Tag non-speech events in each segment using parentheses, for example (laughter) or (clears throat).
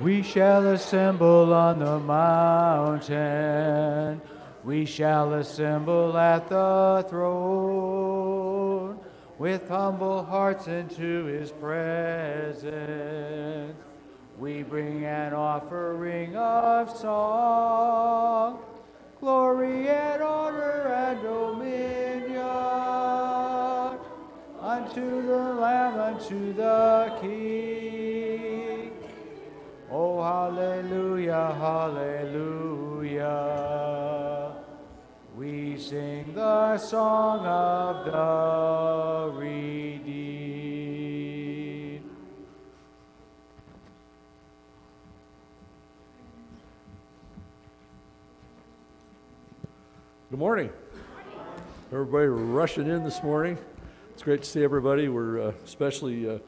We shall assemble on the mountain. We shall assemble at the throne with humble hearts into his presence. We bring an offering of song, glory and honor and dominion unto the Lamb, unto the King. Hallelujah, hallelujah. We sing the song of the redeemed. Good morning. Everybody rushing in this morning. It's great to see everybody. We're uh, especially uh,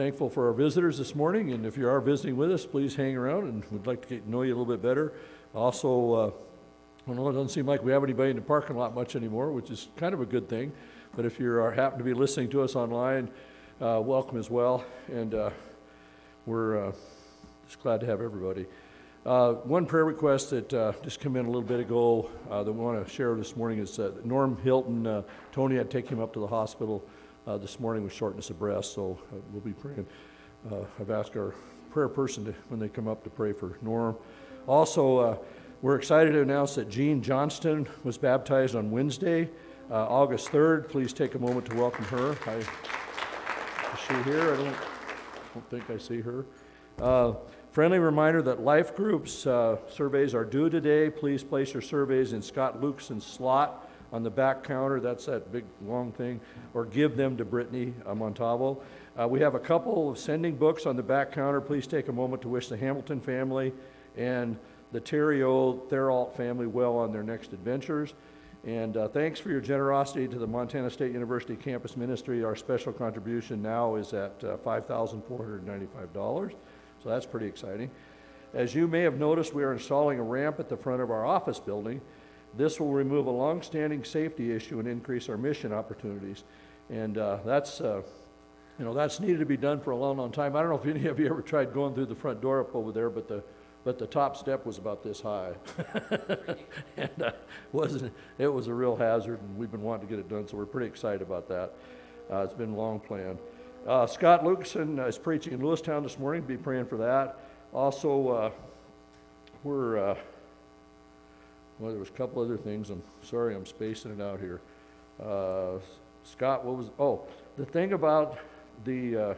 thankful for our visitors this morning. And if you are visiting with us, please hang around and we'd like to get to know you a little bit better. Also, uh, I know it doesn't seem like we have anybody in the parking lot much anymore, which is kind of a good thing. But if you are happen to be listening to us online, uh, welcome as well. And uh, we're uh, just glad to have everybody. Uh, one prayer request that uh, just came in a little bit ago uh, that we want to share this morning is Norm Hilton. Tony had taken him up to the hospital uh, this morning with shortness of breath, so uh, we'll be praying. Uh, I've asked our prayer person to, when they come up to pray for Norm. Also, uh, we're excited to announce that Jean Johnston was baptized on Wednesday, uh, August 3rd. Please take a moment to welcome her. I, is she here? I don't, don't think I see her. Friendly reminder that life groups uh, surveys are due today. Please place your surveys in Scott Luke's slot on the back counter. That's that big long thing. Or give them to Brittany uh, Montalvo. Uh, we have a couple of sending books on the back counter. Please take a moment to wish the Hamilton family and the Terrio Theralt family well on their next adventures. And uh, thanks for your generosity to the Montana State University Campus Ministry. Our special contribution now is at uh, $5,495. So that's pretty exciting. As you may have noticed, we are installing a ramp at the front of our office building. This will remove a long-standing safety issue and increase our mission opportunities. And uh, that's, uh, you know, that's needed to be done for a long, long time. I don't know if any of you ever tried going through the front door up over there, but the, but the top step was about this high. (laughs) and uh, wasn't, it was a real hazard, and we've been wanting to get it done, so we're pretty excited about that. Uh, it's been long planned. Uh, Scott Lukeson is preaching in Lewistown this morning. Be praying for that. Also, uh, we're uh, well. There was a couple other things. I'm sorry, I'm spacing it out here. Uh, Scott, what was? Oh, the thing about the uh,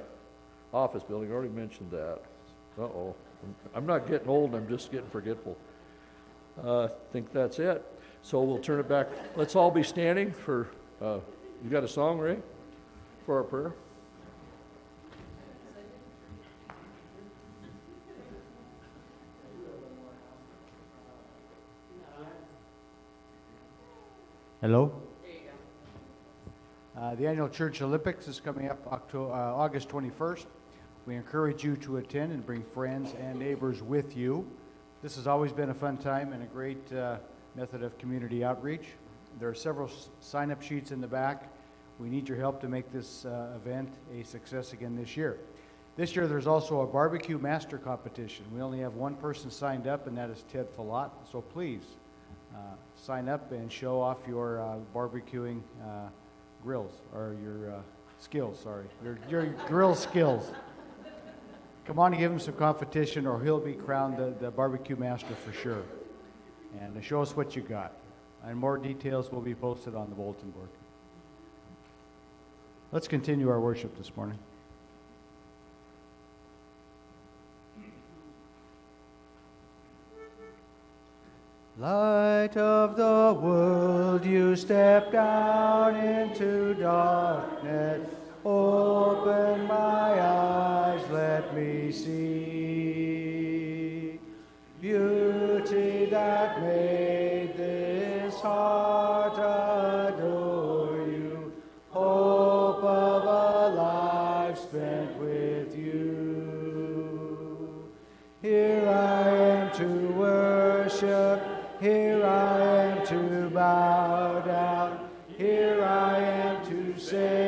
office building. I already mentioned that. Uh oh. I'm not getting old. I'm just getting forgetful. Uh, I think that's it. So we'll turn it back. Let's all be standing for. you got a song, Ray, for our prayer? Hello? Uh, the annual Church Olympics is coming up October, uh, August 21st. We encourage you to attend and bring friends and neighbors with you. This has always been a fun time and a great uh, method of community outreach. There are several sign up sheets in the back. We need your help to make this uh, event a success again this year. This year, there's also a barbecue master competition. We only have one person signed up, and that is Ted Falat. So please sign up and show off your uh, barbecuing uh, grills or your skills, sorry, your, your grill skills. Come on and give him some competition or he'll be crowned the, the barbecue master for sure. And show us what you got. And more details will be posted on the bulletin board. Let's continue our worship this morning. Light of the world, you step down into darkness. Open my eyes, let me see beauty that made this heart adore you. Hope of a life spent with you. Here I am to worship say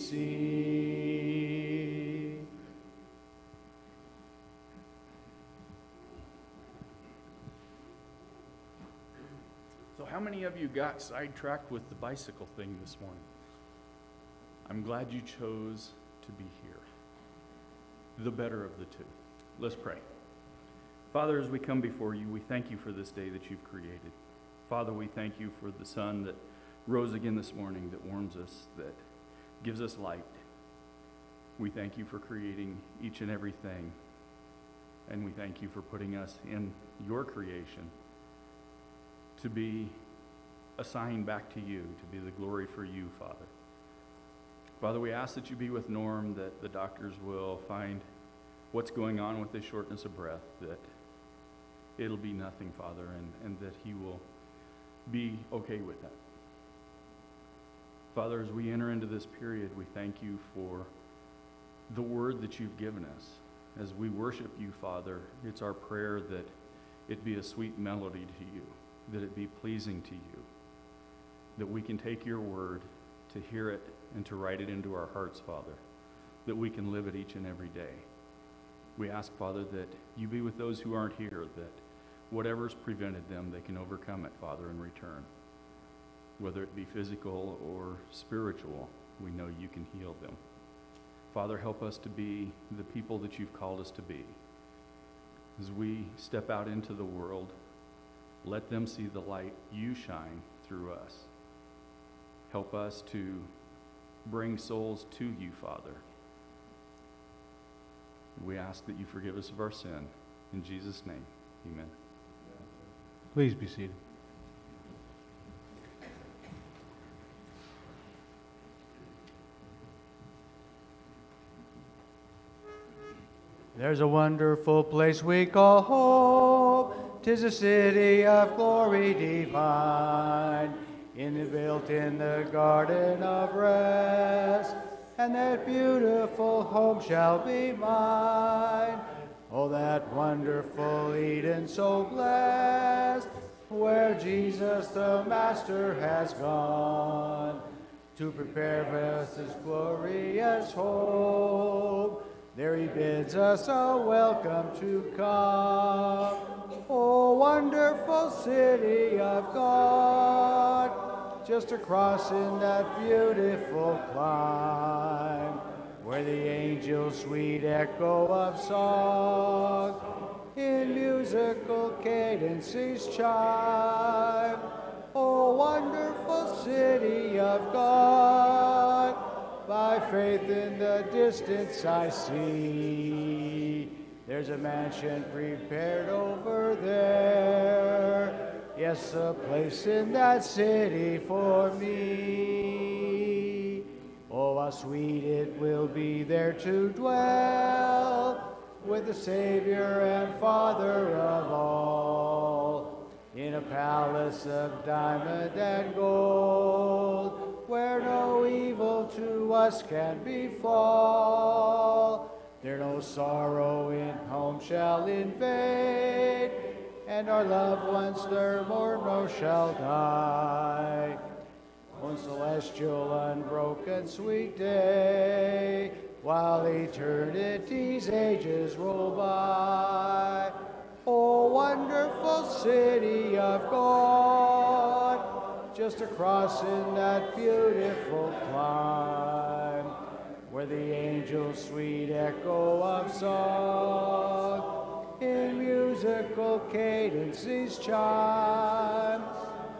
see. So, how many of you got sidetracked with the bicycle thing this morning? I'm glad you chose to be here. The better of the two. Let's pray. Father, as we come before you, we thank you for this day that you've created. Father, we thank you for the sun that rose again this morning, that warms us, that gives us light. We thank you for creating each and everything. And we thank you for putting us in your creation to be assigned back to you, to be the glory for you, Father. Father, we ask that you be with Norm, that the doctors will find what's going on with his shortness of breath, that it'll be nothing, Father, and, and that he will be okay with that. Father, as we enter into this period, we thank you for the word that you've given us. As we worship you, Father, it's our prayer that it be a sweet melody to you that it be pleasing to you, that we can take your word to hear it and to write it into our hearts, Father, that we can live it each and every day. We ask, Father, that you be with those who aren't here, that whatever's prevented them, they can overcome it, Father, in return. Whether it be physical or spiritual, we know you can heal them. Father, help us to be the people that you've called us to be. As we step out into the world, let them see the light you shine through us. Help us to bring souls to you, Father. We ask that you forgive us of our sin. In Jesus' name, amen. Please be seated. There's a wonderful place we call home. Tis a city of glory divine, in built in the garden of rest, and that beautiful home shall be mine. Oh, that wonderful Eden so blessed, where Jesus the Master has gone to prepare for us his glorious home. There he bids us a welcome to come. Oh, wonderful city of God, just across in that beautiful climb, where the angels' sweet echo of song in musical cadences chime. Oh, wonderful city of God, by faith in the distance I see. There's a mansion prepared over there. Yes, a place in that city for me. Oh, how sweet it will be there to dwell with the Savior and Father of all in a palace of diamond and gold, where no evil to us can befall. There no sorrow in home shall invade, and our loved ones there more no shall die. One celestial, unbroken, sweet day, while eternity's ages roll by. Oh, wonderful city of God, just across in that beautiful climb, where the angels' sweet echo of song in musical cadences chime.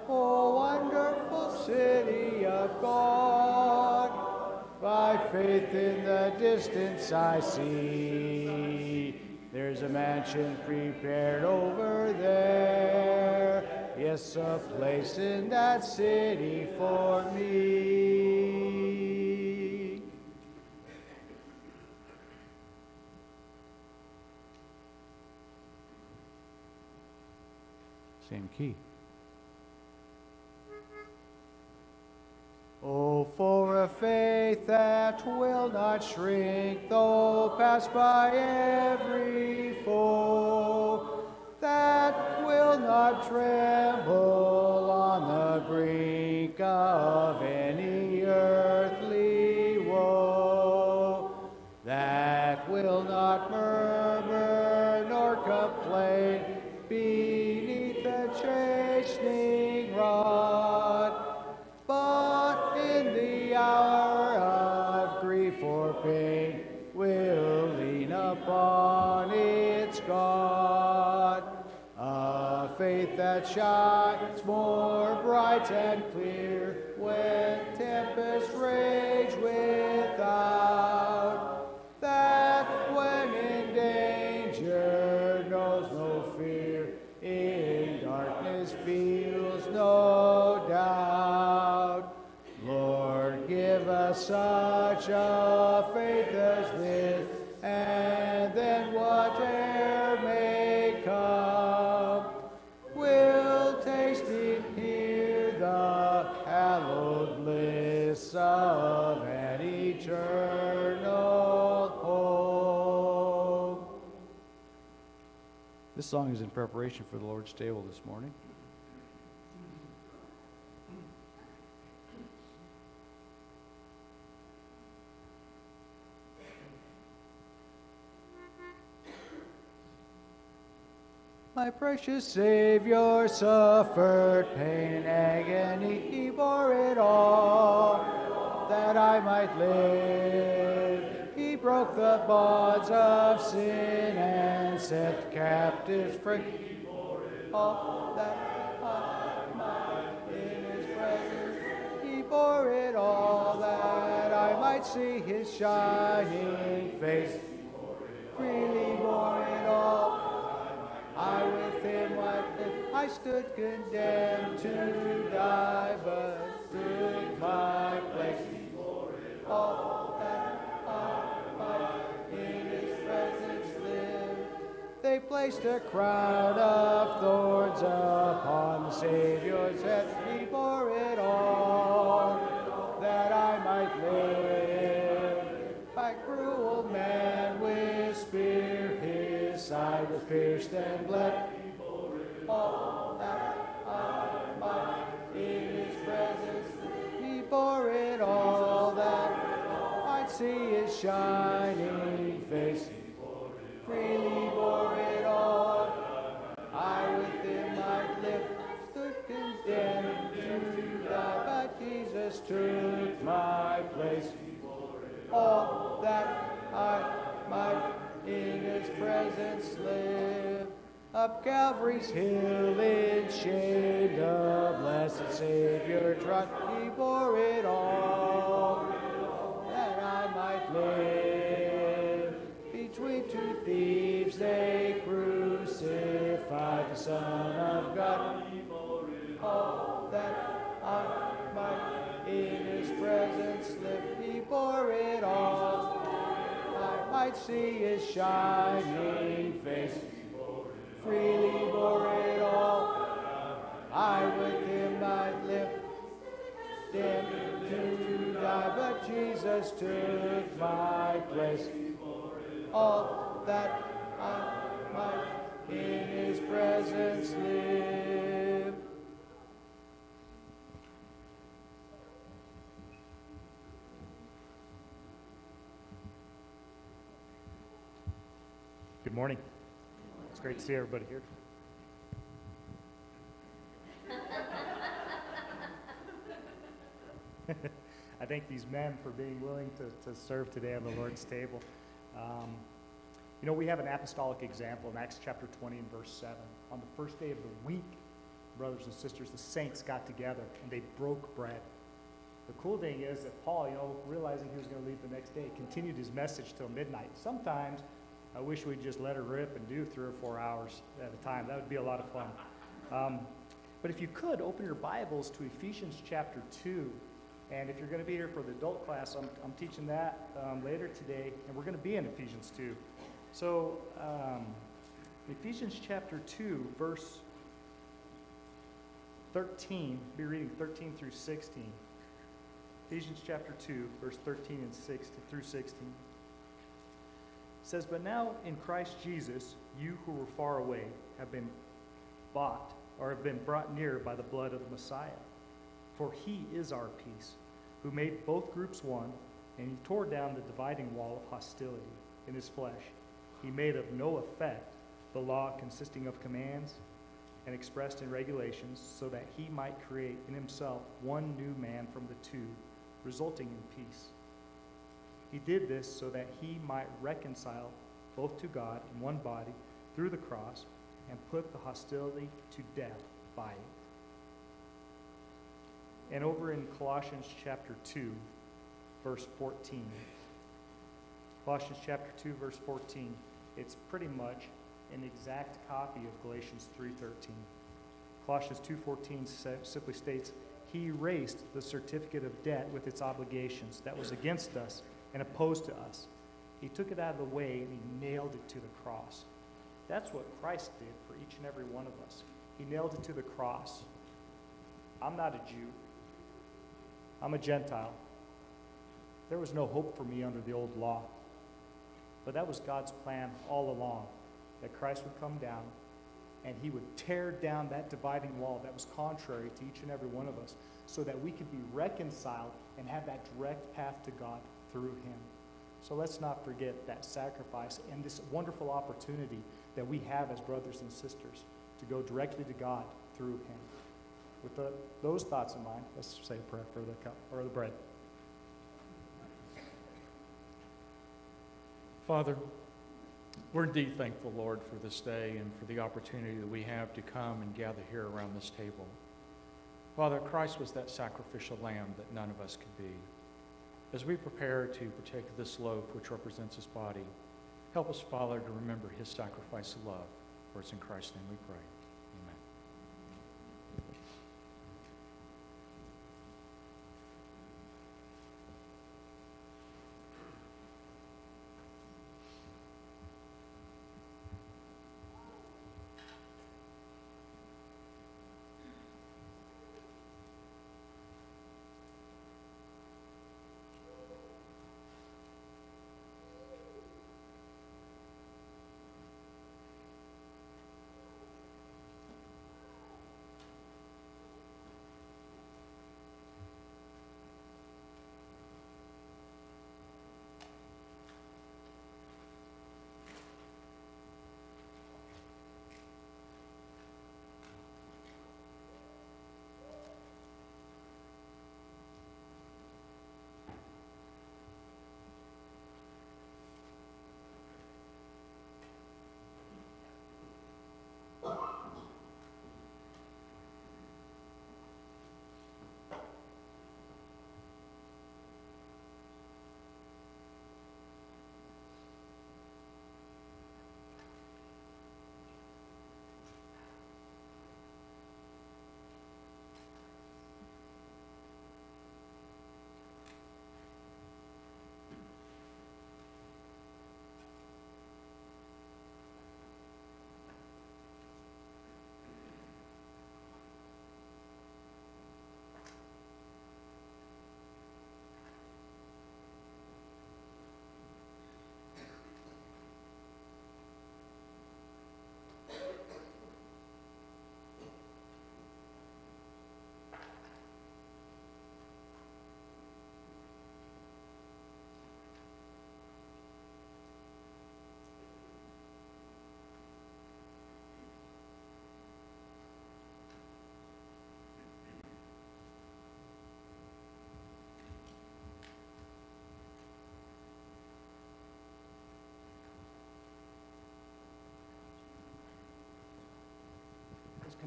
Oh, wonderful city of God, by faith in the distance I see. There's a mansion prepared over there. Yes, a place in that city for me. Same key. Oh, for a faith that will not shrink, though passed by every foe, that will not tremble on the brink of any earthly woe, that will not murmur that shines more bright and clear when tempests rage without. That when in danger knows no fear, in darkness feels no doubt. Lord, give us such a faith This song is in preparation for the Lord's table this morning. My precious Savior suffered pain, agony, he bore it all, that I might live. Broke the bonds of sin and set captives free. All that I might in his presence, he bore it all, that I might see his shining face. Freely bore it all. I with him what if I stood condemned to die, but took my place. All placed a crown of thorns upon the Savior's head. He bore it all, that I might live. By cruel man with spear his side was pierced and bled. All that I might in his presence, he bore it all that I'd see his shining face. Freely bore it all. I within my might stood condemned to die, but Jesus took my place. All that I might in his presence live. Up Calvary's hill in shade, the blessed Savior trod, he bore it all, that I might live. Two thieves they crucified the Son of God, all that I might in his presence live, he bore it all. I might see his shining face. Freely bore it all. I with him might live, damned to die, but Jesus took my place. All that I might in his presence live. Good morning. It's great to see everybody here. (laughs) I thank these men for being willing to, to serve today on the Lord's table. Um, you know, we have an apostolic example in Acts chapter 20 and verse 7. On the first day of the week, brothers and sisters, the saints got together and they broke bread. The cool thing is that Paul, you know, realizing he was going to leave the next day, continued his message till midnight. Sometimes I wish we'd just let her rip and do three or four hours at a time. That would be a lot of fun. Um, but if you could, open your Bibles to Ephesians chapter 2. And if you're going to be here for the adult class, I'm, I'm teaching that um, later today, and we're going to be in Ephesians 2. So, um, Ephesians chapter 2, verse 13, be reading 13 through 16. Ephesians chapter 2, verse 13 and 16 through 16 says, But now in Christ Jesus, you who were far away have been bought or have been brought near by the blood of the Messiah. For he is our peace, who made both groups one, and he tore down the dividing wall of hostility in his flesh. He made of no effect the law consisting of commands and expressed in regulations, so that he might create in himself one new man from the two, resulting in peace. He did this so that he might reconcile both to God in one body through the cross and put the hostility to death by it. And over in Colossians chapter 2, verse 14. Colossians chapter 2, verse 14. It's pretty much an exact copy of Galatians 3:13. Colossians 2:14 simply states, "He erased the certificate of debt with its obligations that was against us and opposed to us. He took it out of the way and he nailed it to the cross. That's what Christ did for each and every one of us. He nailed it to the cross. I'm not a Jew, I'm a Gentile. There was no hope for me under the old law. But that was God's plan all along that Christ would come down and he would tear down that dividing wall that was contrary to each and every one of us so that we could be reconciled and have that direct path to God through him. So let's not forget that sacrifice and this wonderful opportunity that we have as brothers and sisters to go directly to God through him. With the, those thoughts in mind, let's say a prayer for the cup or the bread. Father, we're indeed thankful, Lord, for this day and for the opportunity that we have to come and gather here around this table. Father, Christ was that sacrificial lamb that none of us could be. As we prepare to partake of this loaf, which represents his body, help us, Father, to remember his sacrifice of love. For it's in Christ's name we pray.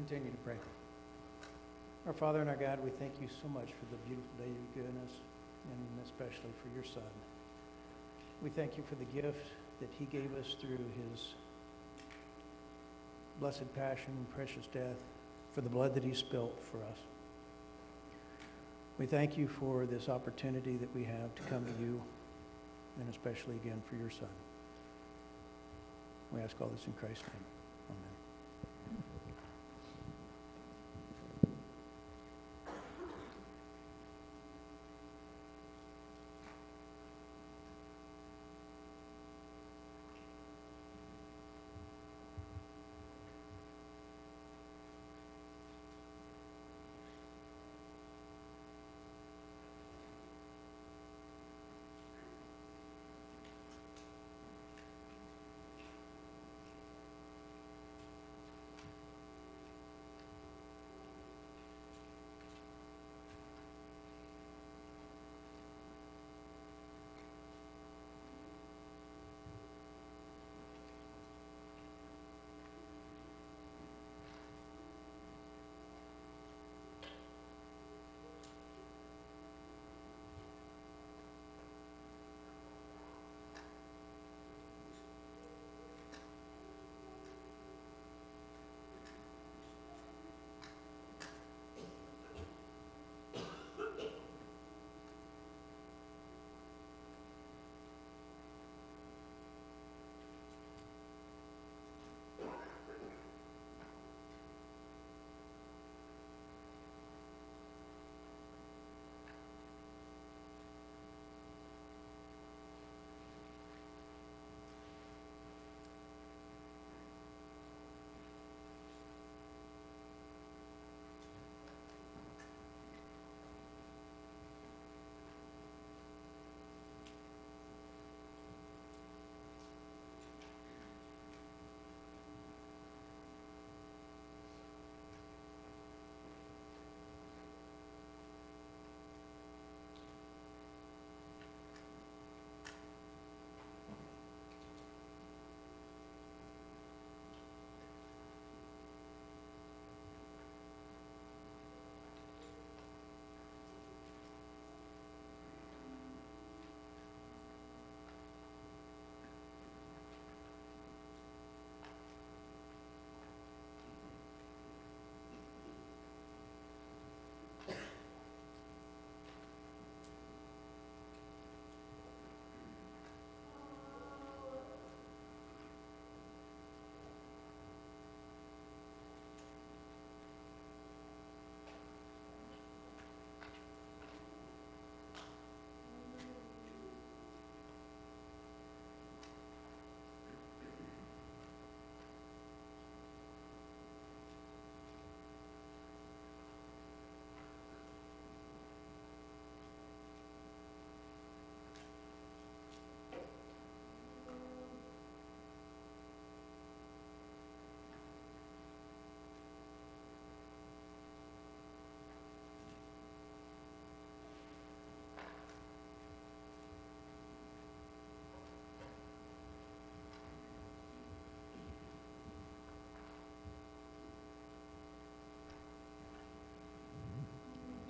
Continue to pray. Our Father and our God, we thank you so much for the beautiful day you've given us, and especially for your Son. We thank you for the gift that he gave us through his blessed passion and precious death, for the blood that he spilt for us. We thank you for this opportunity that we have to come to you, and especially again for your Son. We ask all this in Christ's name.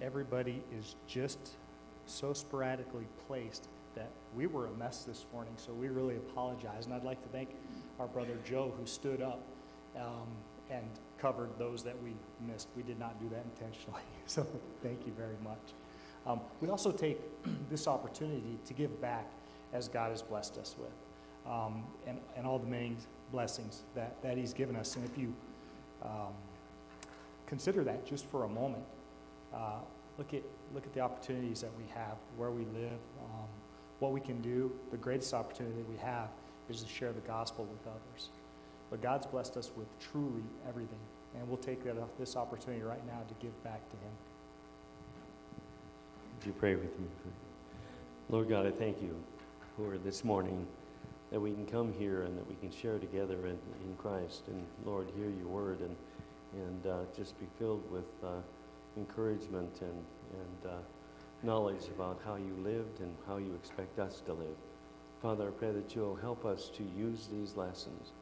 Everybody is just so sporadically placed that we were a mess this morning, so we really apologize. And I'd like to thank our brother Joe who stood up um, and covered those that we missed. We did not do that intentionally, (laughs) so thank you very much. Um, we also take (clears throat) this opportunity to give back as God has blessed us with, um, and, and all the many blessings that, that He's given us. And if you um, consider that just for a moment, uh, look at look at the opportunities that we have, where we live, um, what we can do. The greatest opportunity that we have is to share the gospel with others. But God's blessed us with truly everything, and we'll take that, this opportunity right now to give back to Him. Would you pray with me? Lord God, I thank you for this morning that we can come here and that we can share together in, in Christ and Lord, hear your word and, and uh, just be filled with uh, encouragement and, and uh, knowledge about how you lived and how you expect us to live. Father, I pray that you'll help us to use these lessons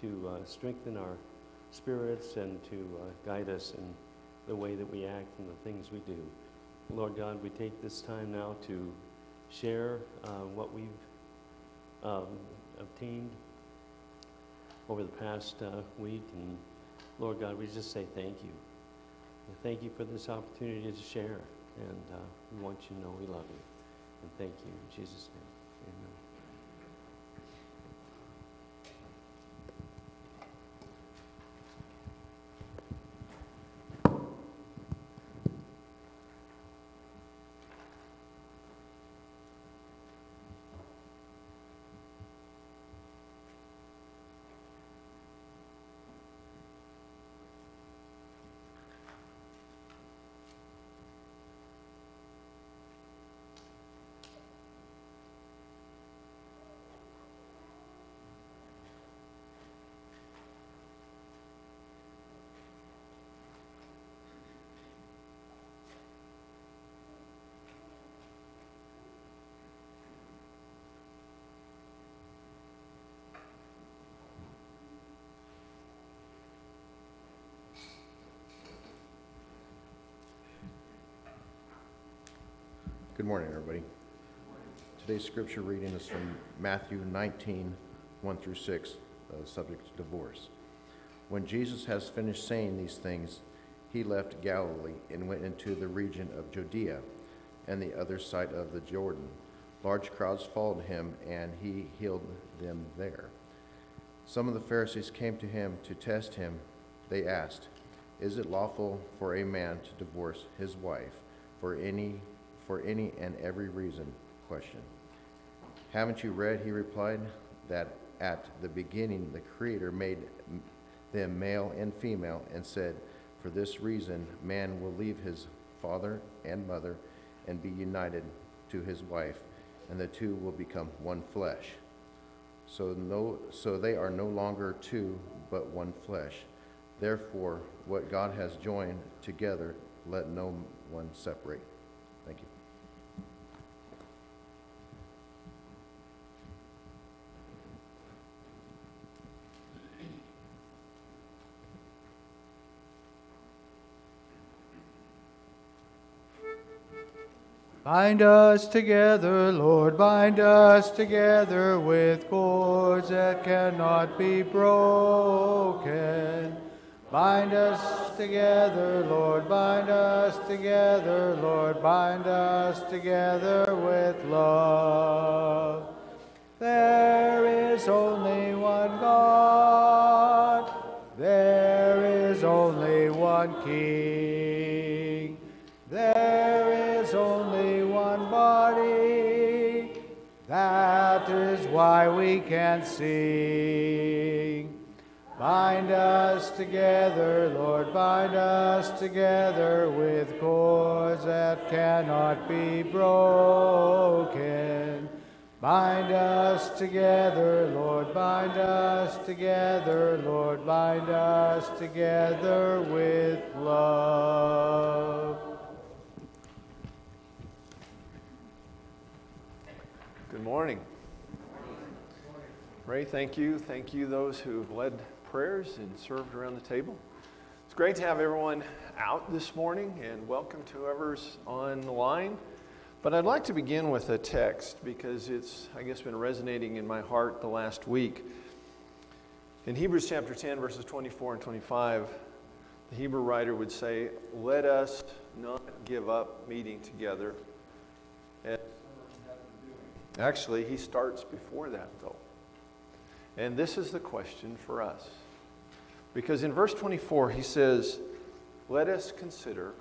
to uh, strengthen our, spirits and to uh, guide us in the way that we act and the things we do. Lord God, we take this time now to share uh, what we've um, obtained over the past uh, week. And Lord God, we just say thank you. And Thank you for this opportunity to share. And uh, we want you to know we love you. And thank you in Jesus' name. Amen. Good morning, everybody. Today's scripture reading is from Matthew 19, 1 through 6, uh, subject to divorce. When Jesus has finished saying these things, he left Galilee and went into the region of Judea and the other side of the Jordan. Large crowds followed him, and he healed them there. Some of the Pharisees came to him to test him. They asked, Is it lawful for a man to divorce his wife for any for any and every reason question. Haven't you read, he replied, that at the beginning the Creator made them male and female and said, For this reason man will leave his father and mother and be united to his wife, and the two will become one flesh. So, no, so they are no longer two, but one flesh. Therefore, what God has joined together, let no one separate. Bind us together, Lord, bind us together with cords that cannot be broken. Bind us together, Lord, bind us together, Lord, bind us together with love. There is only one God, there is only one King, there why we can sing. Bind us together, Lord, bind us together with cords that cannot be broken. Bind us together, Lord, bind us together, Lord, bind us together with love. Good morning. Thank you. Thank you, those who've led prayers and served around the table. It's great to have everyone out this morning, and welcome to whoever's on the line. But I'd like to begin with a text because it's, I guess, been resonating in my heart the last week. In Hebrews chapter 10, verses 24 and 25, the Hebrew writer would say, Let us not give up meeting together. as Actually, he starts before that, though. And this is the question for us. Because in verse 24, he says, Let us consider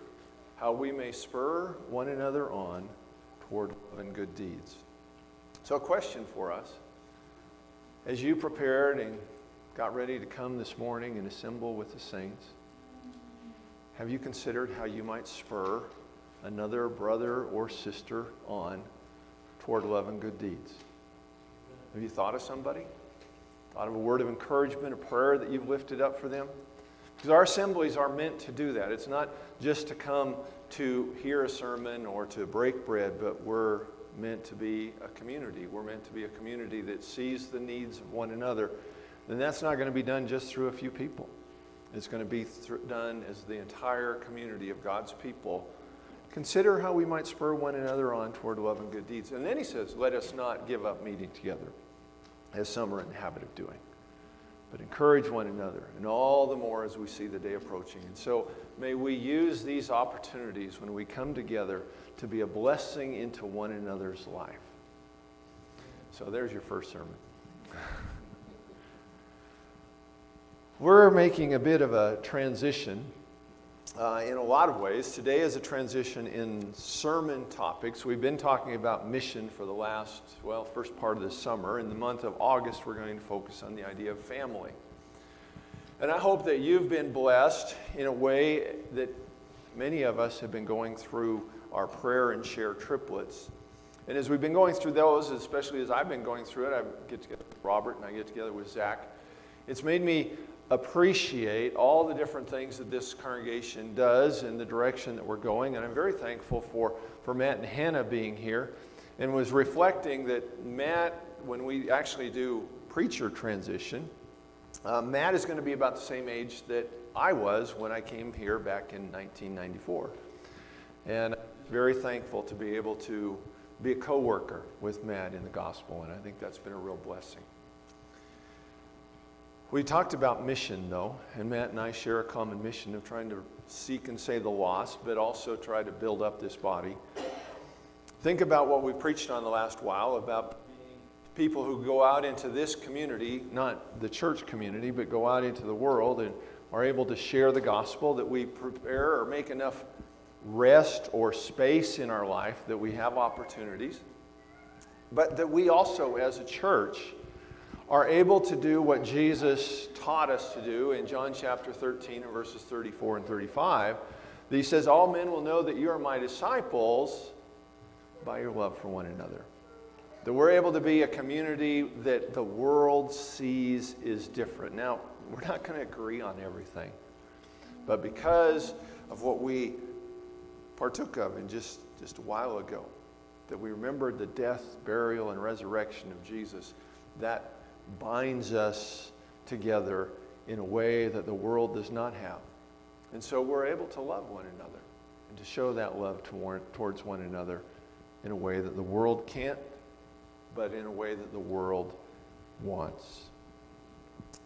how we may spur one another on toward love and good deeds. So, a question for us as you prepared and got ready to come this morning and assemble with the saints, have you considered how you might spur another brother or sister on toward love and good deeds? Have you thought of somebody? Thought of a word of encouragement, a prayer that you've lifted up for them? Because our assemblies are meant to do that. It's not just to come to hear a sermon or to break bread, but we're meant to be a community. We're meant to be a community that sees the needs of one another. And that's not going to be done just through a few people. It's going to be thr- done as the entire community of God's people consider how we might spur one another on toward love and good deeds. And then he says, let us not give up meeting together, as some are in the habit of doing, but encourage one another, and all the more as we see the day approaching. And so may we use these opportunities when we come together to be a blessing into one another's life. So there's your first sermon. (laughs) We're making a bit of a transition uh, in a lot of ways. Today is a transition in sermon topics. We've been talking about mission for the last, well, first part of the summer. In the month of August, we're going to focus on the idea of family. And I hope that you've been blessed in a way that many of us have been going through our prayer and share triplets. And as we've been going through those, especially as I've been going through it, I get together with Robert and I get together with Zach. It's made me appreciate all the different things that this congregation does and the direction that we're going. And I'm very thankful for, for Matt and Hannah being here and was reflecting that Matt, when we actually do preacher transition, uh, Matt is going to be about the same age that I was when I came here back in 1994. And very thankful to be able to be a co worker with Matt in the gospel, and I think that's been a real blessing. We talked about mission, though, and Matt and I share a common mission of trying to seek and save the lost, but also try to build up this body. Think about what we preached on the last while about people who go out into this community, not the church community, but go out into the world and are able to share the gospel, that we prepare or make enough rest or space in our life that we have opportunities, but that we also, as a church, are able to do what Jesus taught us to do in John chapter 13 and verses 34 and 35. That he says, All men will know that you are my disciples by your love for one another. That we're able to be a community that the world sees is different. Now, we're not going to agree on everything, but because of what we partook of in just, just a while ago, that we remembered the death, burial, and resurrection of Jesus, that binds us together in a way that the world does not have. And so we're able to love one another and to show that love towards one another in a way that the world can't, but in a way that the world wants.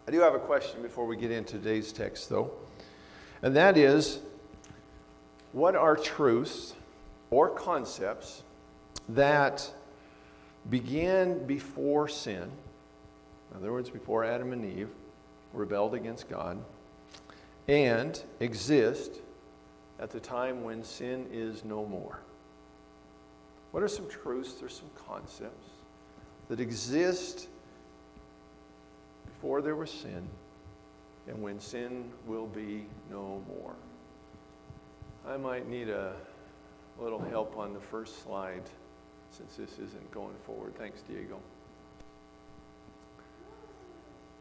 I do have a question before we get into today's text, though, and that is what are truths or concepts that began before sin? In other words, before Adam and Eve rebelled against God, and exist at the time when sin is no more. What are some truths or some concepts that exist before there was sin and when sin will be no more? I might need a little help on the first slide since this isn't going forward. Thanks, Diego.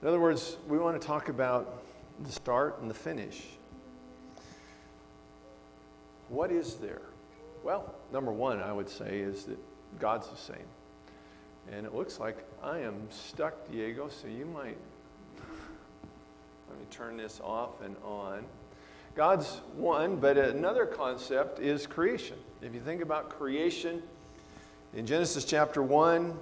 In other words, we want to talk about the start and the finish. What is there? Well, number one, I would say, is that God's the same. And it looks like I am stuck, Diego, so you might (laughs) let me turn this off and on. God's one, but another concept is creation. If you think about creation, in Genesis chapter 1,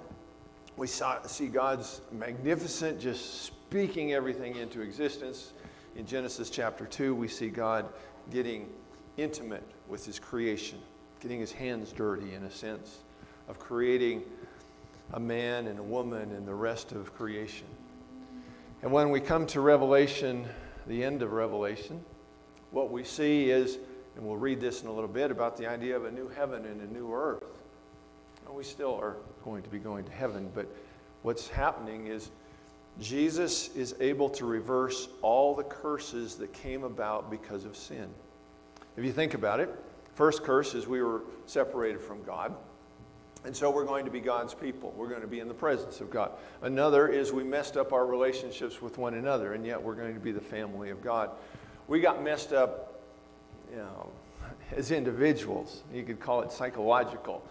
we saw, see God's magnificent, just speaking everything into existence. In Genesis chapter 2, we see God getting intimate with his creation, getting his hands dirty in a sense of creating a man and a woman and the rest of creation. And when we come to Revelation, the end of Revelation, what we see is, and we'll read this in a little bit, about the idea of a new heaven and a new earth. We still are going to be going to heaven, but what's happening is Jesus is able to reverse all the curses that came about because of sin. If you think about it, first curse is we were separated from God. And so we're going to be God's people. We're going to be in the presence of God. Another is we messed up our relationships with one another, and yet we're going to be the family of God. We got messed up, you know, as individuals. You could call it psychological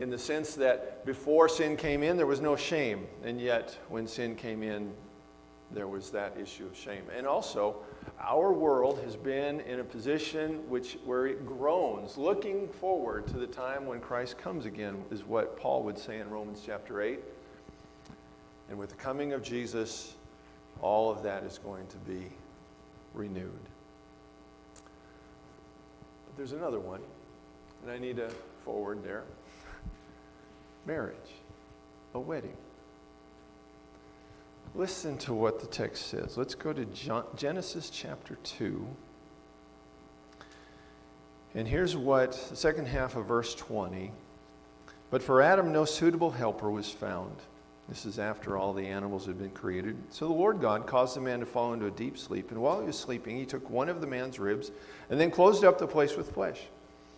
in the sense that before sin came in, there was no shame. And yet, when sin came in, there was that issue of shame. And also, our world has been in a position which, where it groans, looking forward to the time when Christ comes again, is what Paul would say in Romans chapter 8. And with the coming of Jesus, all of that is going to be renewed. But there's another one, and I need to forward there marriage, a wedding. Listen to what the text says. Let's go to Genesis chapter 2. And here's what the second half of verse 20. But for Adam, no suitable helper was found. This is after all the animals had been created. So the Lord God caused the man to fall into a deep sleep. And while he was sleeping, he took one of the man's ribs and then closed up the place with flesh.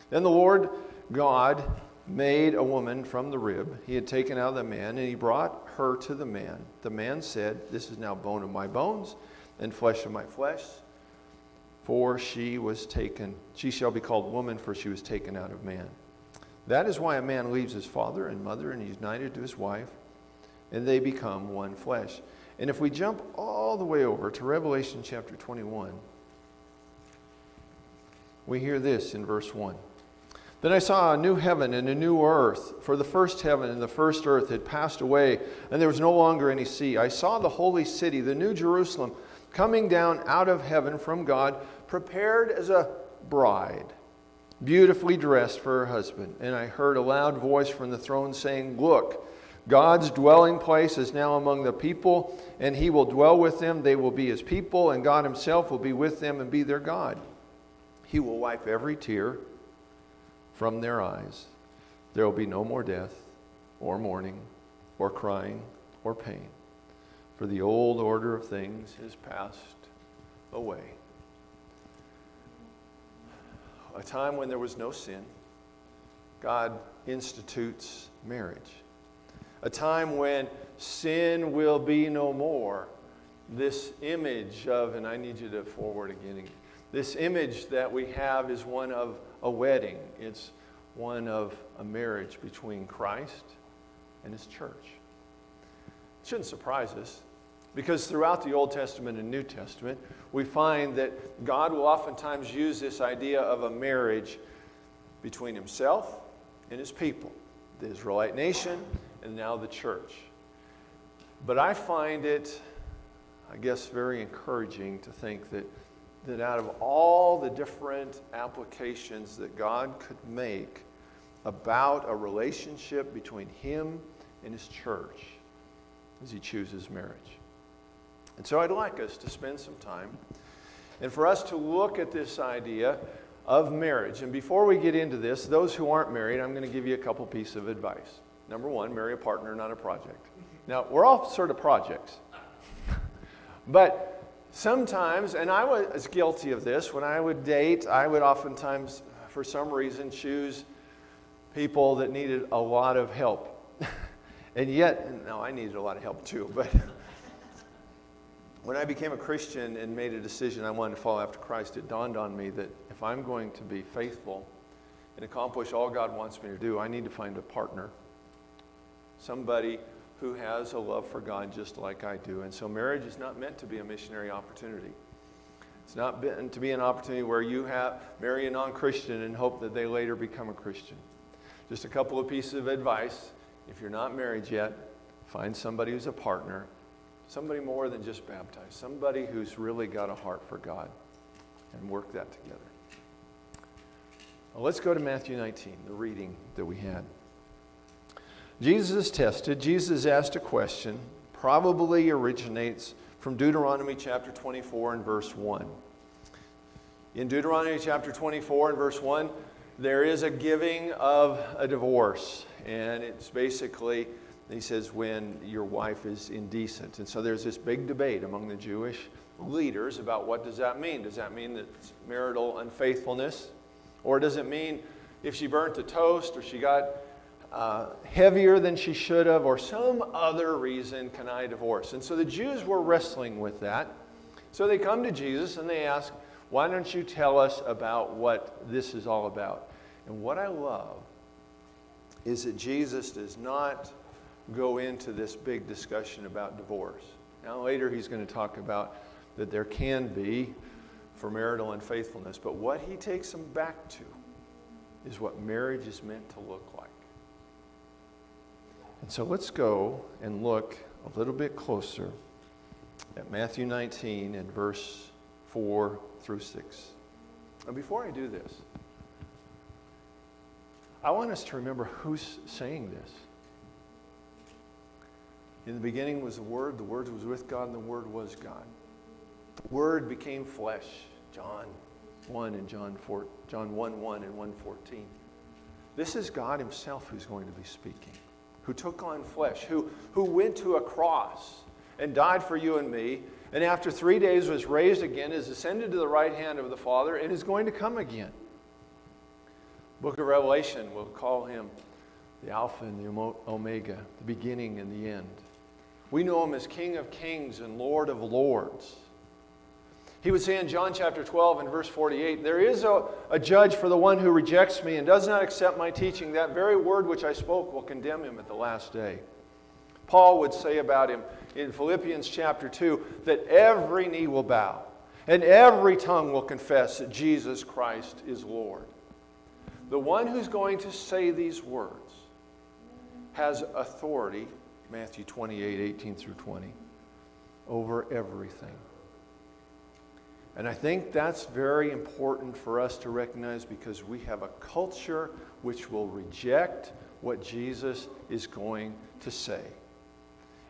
Then the Lord God made a woman from the rib he had taken out of the man, and he brought her to the man. The man said, This is now bone of my bones and flesh of my flesh, for she was taken, she shall be called woman, for she was taken out of man. That is why a man leaves his father and mother and is united to his wife, and they become one flesh. And if we jump all the way over to Revelation chapter 21, we hear this in verse 1. Then I saw a new heaven and a new earth, for the first heaven and the first earth had passed away, and there was no longer any sea. I saw the holy city, the new Jerusalem, coming down out of heaven from God, prepared as a bride, beautifully dressed for her husband. And I heard a loud voice from the throne saying, Look, God's dwelling place is now among the people, and he will dwell with them. They will be his people, and God himself will be with them and be their God. He will wipe every tear from their eyes. There will be no more death, or mourning, or crying, or pain, for the old order of things is passed away. A time when there was no sin, God institutes marriage. A time when sin will be no more. This image of, and I need you to forward again, this image that we have is one of a wedding, it's one of a marriage between Christ and his church. It shouldn't surprise us because throughout the Old Testament and New Testament, we find that God will oftentimes use this idea of a marriage between himself and his people, the Israelite nation, and now the church. But I find it, I guess, very encouraging to think that that out of all the different applications that God could make about a relationship between Him and His church, as He chooses marriage. And so I'd like us to spend some time and for us to look at this idea of marriage. And before we get into this, those who aren't married, I'm going to give you a couple pieces of advice. Number one, marry a partner, not a project. Now, we're all sort of projects. (laughs) but Sometimes, and I was guilty of this, when I would date, I would oftentimes, for some reason, choose people that needed a lot of help. (laughs) and yet, no, I needed a lot of help too, but (laughs) when I became a Christian and made a decision I wanted to follow after Christ, it dawned on me that if I'm going to be faithful and accomplish all God wants me to do, I need to find a partner. Somebody who has a love for God just like I do. And so marriage is not meant to be a missionary opportunity. It's not meant to be an opportunity where you have marry a non-Christian and hope that they later become a Christian. Just a couple of pieces of advice. If you're not married yet, find somebody who's a partner, somebody more than just baptized, somebody who's really got a heart for God, and work that together. Well, let's go to Matthew 19, the reading that we had. Jesus is tested. Jesus asked a question, probably originates from Deuteronomy chapter 24 and verse 1. In Deuteronomy chapter 24 and verse 1, there is a giving of a divorce. And it's basically, he says, when your wife is indecent. And so there's this big debate among the Jewish leaders about what does that mean? Does that mean that it's marital unfaithfulness? Or does it mean if she burnt a toast or she got uh, heavier than she should have, or some other reason can I divorce? And so the Jews were wrestling with that. So they come to Jesus and they ask, Why don't you tell us about what this is all about? And what I love is that Jesus does not go into this big discussion about divorce. Now, later he's going to talk about that there can be for marital unfaithfulness. But what he takes them back to is what marriage is meant to look like. And so let's go and look a little bit closer at Matthew 19 and verse 4 through 6. And before I do this, I want us to remember who's saying this. In the beginning was the Word, the Word was with God, and the Word was God. The Word became flesh. John 1 and John 4, John 1 1 and 1 14. This is God Himself who's going to be speaking, who took on flesh, who, who went to a cross and died for you and me, and after three days was raised again, is ascended to the right hand of the Father, and is going to come again. Book of Revelation will call him the Alpha and the Omega, the beginning and the end. We know him as King of Kings and Lord of Lords. He would say in John chapter 12 and verse 48, There is a, a, judge for the one who rejects me and does not accept my teaching. That very word which I spoke will condemn him at the last day. Paul would say about him in Philippians chapter 2 that every knee will bow and every tongue will confess that Jesus Christ is Lord. The one who's going to say these words has authority, Matthew 28 18 through 20, over everything. And I think that's very important for us to recognize because we have a culture which will reject what Jesus is going to say.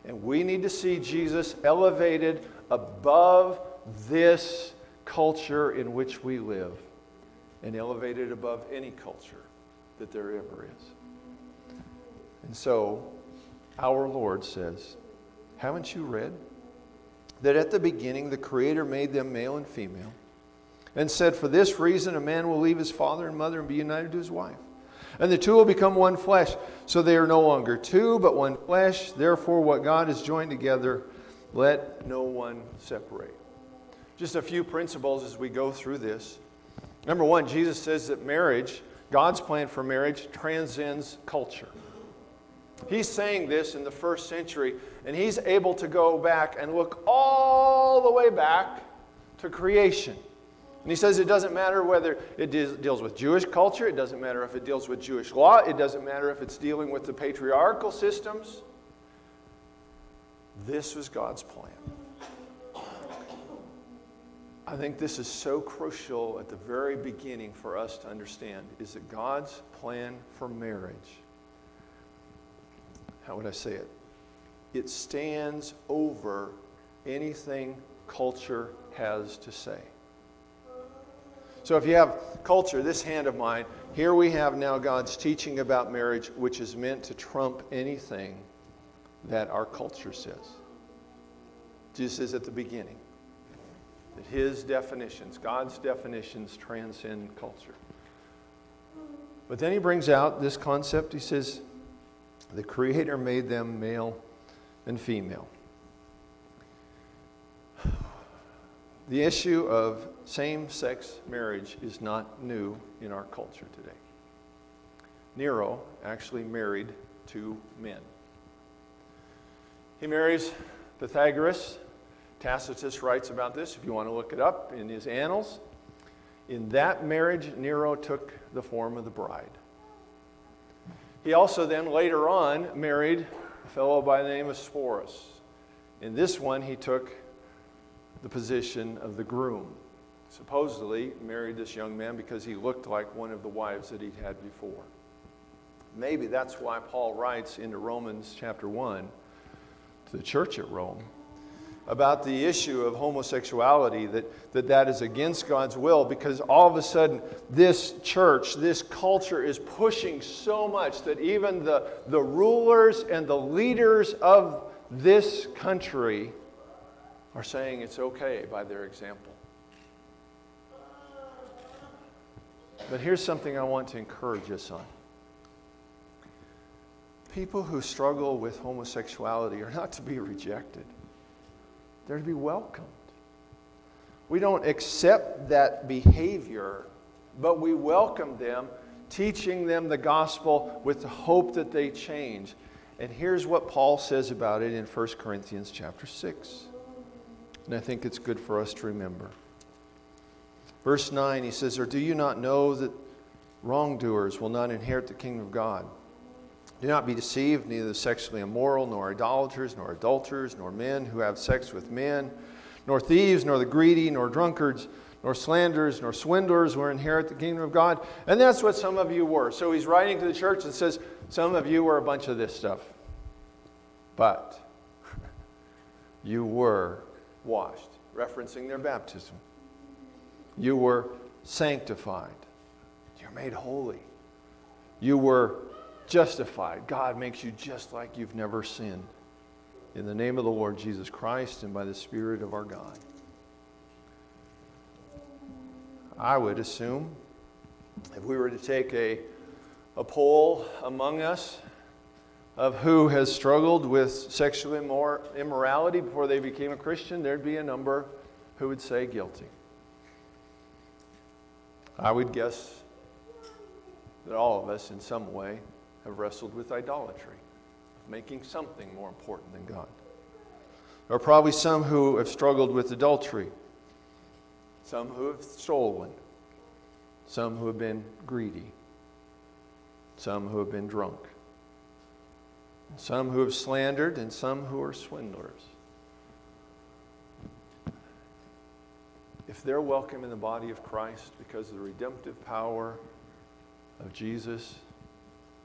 And we need to see Jesus elevated above this culture in which we live and elevated above any culture that there ever is. And so, our Lord says, Haven't you read that at the beginning the Creator made them male and female and said, For this reason a man will leave his father and mother and be united to his wife? And the two will become one flesh. So they are no longer two, but one flesh. Therefore, what God has joined together, let no one separate. Just a few principles as we go through this. Number one, Jesus says that marriage, God's plan for marriage, transcends culture. He's saying this in the first century, and he's able to go back and look all the way back to creation. And he says it doesn't matter whether it deals with Jewish culture, it doesn't matter if it deals with Jewish law, it doesn't matter if it's dealing with the patriarchal systems. This was God's plan. I think this is so crucial at the very beginning for us to understand is that God's plan for marriage, how would I say it? It stands over anything culture has to say. So if you have culture, this hand of mine, here we have now God's teaching about marriage, which is meant to trump anything that our culture says. Jesus says at the beginning that his definitions, God's definitions, transcend culture. But then he brings out this concept. He says, the Creator made them male and female. The issue of same sex marriage is not new in our culture today. Nero actually married two men. He marries Pythagoras. Tacitus writes about this, if you want to look it up in his annals. In that marriage, Nero took the form of the bride. He also then later on married a fellow by the name of Sporus. In this one, he took the position of the groom. Supposedly married this young man because he looked like one of the wives that he'd had before. Maybe that's why Paul writes into Romans chapter 1 to the church at Rome about the issue of homosexuality, that, that that is against God's will, because all of a sudden this church, this culture is pushing so much that even the, the rulers and the leaders of this country are saying it's okay by their example. But here's something I want to encourage us on. People who struggle with homosexuality are not to be rejected, they're to be welcomed. We don't accept that behavior, but we welcome them, teaching them the gospel with the hope that they change. And here's what Paul says about it in 1 Corinthians chapter 6. And I think it's good for us to remember. Verse 9, he says, Or do you not know that wrongdoers will not inherit the kingdom of God? Do not be deceived, neither the sexually immoral, nor idolaters, nor adulterers, nor men who have sex with men, nor thieves, nor the greedy, nor drunkards, nor slanderers, nor swindlers will inherit the kingdom of God. And that's what some of you were. So he's writing to the church and says, Some of you were a bunch of this stuff. But (laughs) you were washed, referencing their baptism. You were sanctified. You're made holy. You were justified. God makes you just like you've never sinned. In the name of the Lord Jesus Christ and by the Spirit of our God. I would assume if we were to take a, a poll among us of who has struggled with sexual immor- immorality before they became a Christian, there'd be a number who would say guilty. I would guess that all of us, in some way, have wrestled with idolatry, making something more important than God. There are probably some who have struggled with adultery, some who have stolen, some who have been greedy, some who have been drunk, some who have slandered, and some who are swindlers. If they're welcome in the body of Christ because of the redemptive power of Jesus,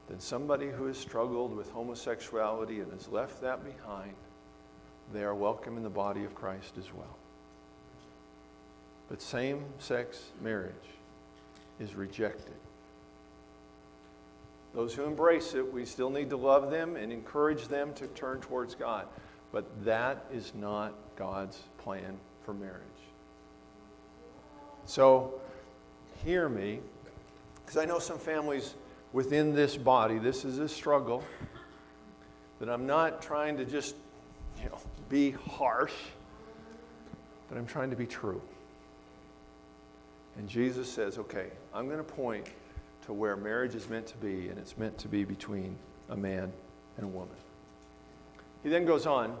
then somebody who has struggled with homosexuality and has left that behind, they are welcome in the body of Christ as well. But same sex marriage is rejected. Those who embrace it, we still need to love them and encourage them to turn towards God. But that is not God's plan for marriage. So, hear me, because I know some families within this body, this is a struggle, that I'm not trying to just, you know, be harsh, but I'm trying to be true. And Jesus says, okay, I'm going to point to where marriage is meant to be, and it's meant to be between a man and a woman. He then goes on,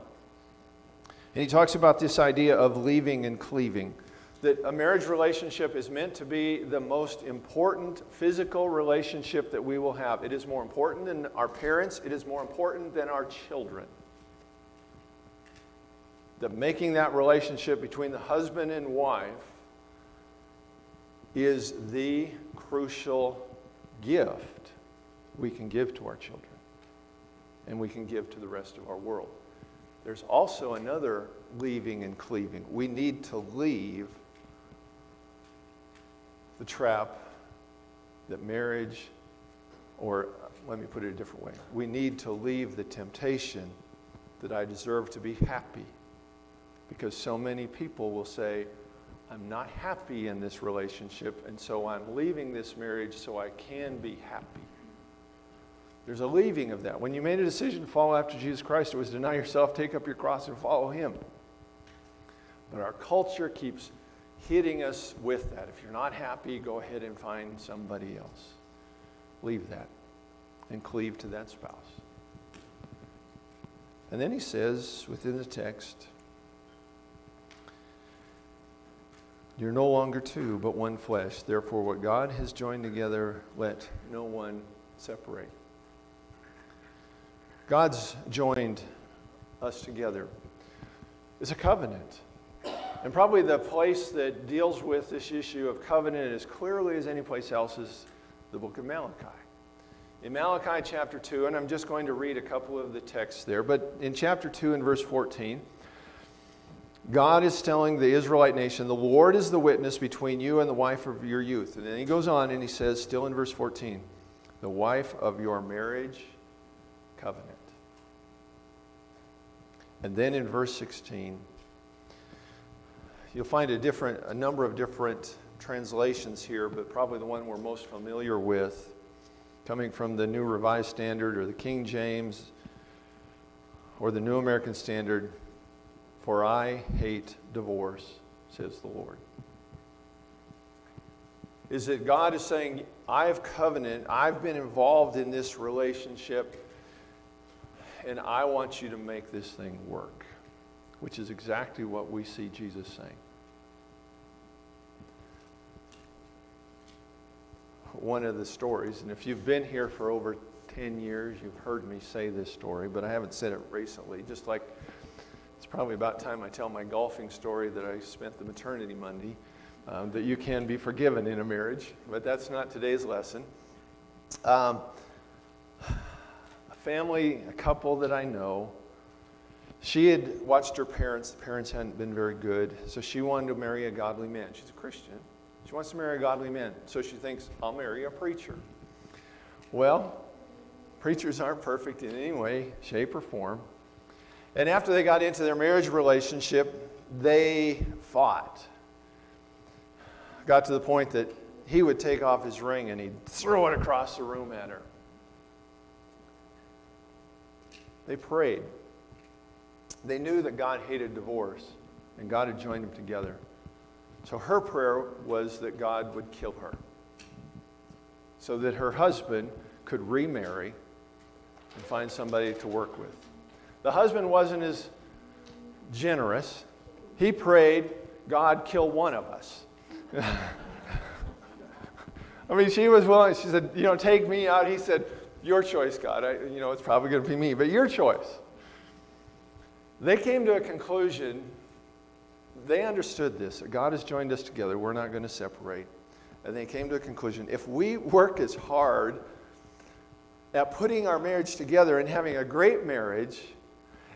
and he talks about this idea of leaving and cleaving that a marriage relationship is meant to be the most important physical relationship that we will have. It is more important than our parents, it is more important than our children. That making that relationship between the husband and wife is the crucial gift we can give to our children and we can give to the rest of our world. There's also another leaving and cleaving. We need to leave the trap that marriage, or let me put it a different way, we need to leave the temptation that I deserve to be happy. Because so many people will say, I'm not happy in this relationship, and so I'm leaving this marriage so I can be happy. There's a leaving of that. When you made a decision to follow after Jesus Christ, it was deny yourself, take up your cross, and follow Him. But our culture keeps hitting us with that. If you're not happy, go ahead and find somebody else. Leave that and cleave to that spouse. And then he says within the text, You're no longer two, but one flesh. Therefore, what God has joined together, let no one separate. God's joined us together. It's a covenant. And probably the place that deals with this issue of covenant as clearly as any place else is the book of Malachi. In Malachi chapter 2, and I'm just going to read a couple of the texts there, but in chapter 2 and verse 14, God is telling the Israelite nation, The Lord is the witness between you and the wife of your youth. And then he goes on and he says, still in verse 14, the wife of your marriage covenant. And then in verse 16, You'll find a different, a number of different translations here, but probably the one we're most familiar with, coming from the New Revised Standard or the King James or the New American Standard. For I hate divorce, says the Lord. Is that God is saying, I have covenant, I've been involved in this relationship, and I want you to make this thing work which is exactly what we see Jesus saying. one of the stories. And if you've been here for over 10 years, you've heard me say this story, but I haven't said it recently. Just like it's probably about time I tell my golfing story that I spent the maternity Monday, um, that you can be forgiven in a marriage, but that's not today's lesson. Um, a family, a couple that I know, she had watched her parents. The parents hadn't been very good, so she wanted to marry a godly man. She's a Christian. She wants to marry a godly man, so she thinks, I'll marry a preacher. Well, preachers aren't perfect in any way, shape, or form. And after they got into their marriage relationship, they fought. Got to the point that he would take off his ring and he'd throw it across the room at her. They prayed. They knew that God hated divorce and God had joined them together. So her prayer was that God would kill her so that her husband could remarry and find somebody to work with. The husband wasn't as generous. He prayed, God, kill one of us. (laughs) I mean, she was willing. She said, you know, take me out. He said, your choice, God. I, you know, it's probably going to be me, but your choice. They came to a conclusion. They understood this that God has joined us together. We're not going to separate. And they came to a conclusion if we work as hard at putting our marriage together and having a great marriage